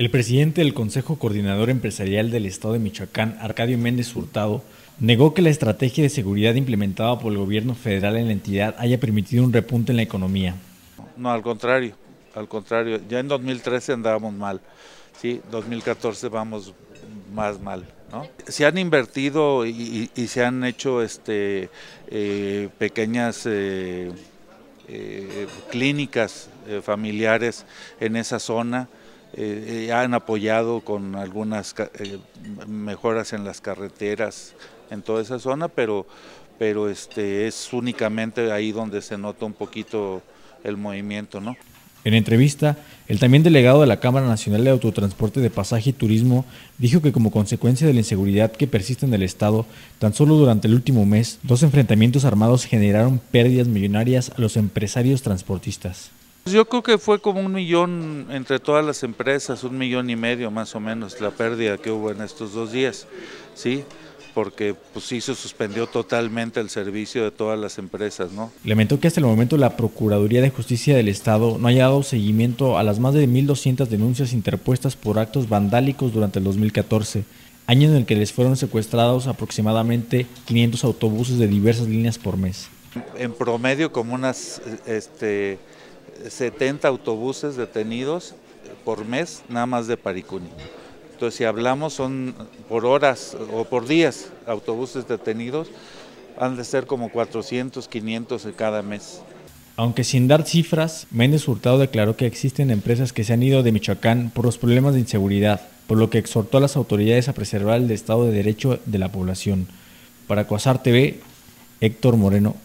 El presidente del Consejo Coordinador Empresarial del Estado de Michoacán, Arcadio Méndez Hurtado, negó que la estrategia de seguridad implementada por el gobierno federal en la entidad haya permitido un repunte en la economía. No, al contrario, al contrario, ya en 2013 andábamos mal, sí, 2014 vamos más mal. ¿no? Se han invertido y, se han hecho este, eh, pequeñas eh, eh, clínicas familiares en esa zona eh, eh, han apoyado con algunas eh, mejoras en las carreteras en toda esa zona, pero, pero este, es únicamente ahí donde se nota un poquito el movimiento. ¿no? En entrevista, el también delegado de la Cámara Nacional de Autotransporte de Pasaje y Turismo dijo que como consecuencia de la inseguridad que persiste en el Estado, tan solo durante el último mes, dos enfrentamientos armados generaron pérdidas millonarias a los empresarios transportistas. Yo creo que fue como un millón entre todas las empresas, un millón y medio más o menos la pérdida que hubo en estos dos días, ¿sí? porque pues sí se suspendió totalmente el servicio de todas las empresas, ¿no? Lamentó que hasta el momento la Procuraduría de Justicia del Estado no haya dado seguimiento a las más de 1.200 denuncias interpuestas por actos vandálicos durante el 2014, año en el que les fueron secuestrados aproximadamente 500 autobuses de diversas líneas por mes. En promedio como unas este, 70 autobuses detenidos por mes, nada más de Paricuni. Entonces, si hablamos, son por horas o por días autobuses detenidos, han de ser como 400, 500 cada mes. Aunque sin dar cifras, Méndez Hurtado declaró que existen empresas que se han ido de Michoacán por los problemas de inseguridad, por lo que exhortó a las autoridades a preservar el Estado de Derecho de la población. Para Coasar TV, Héctor Moreno,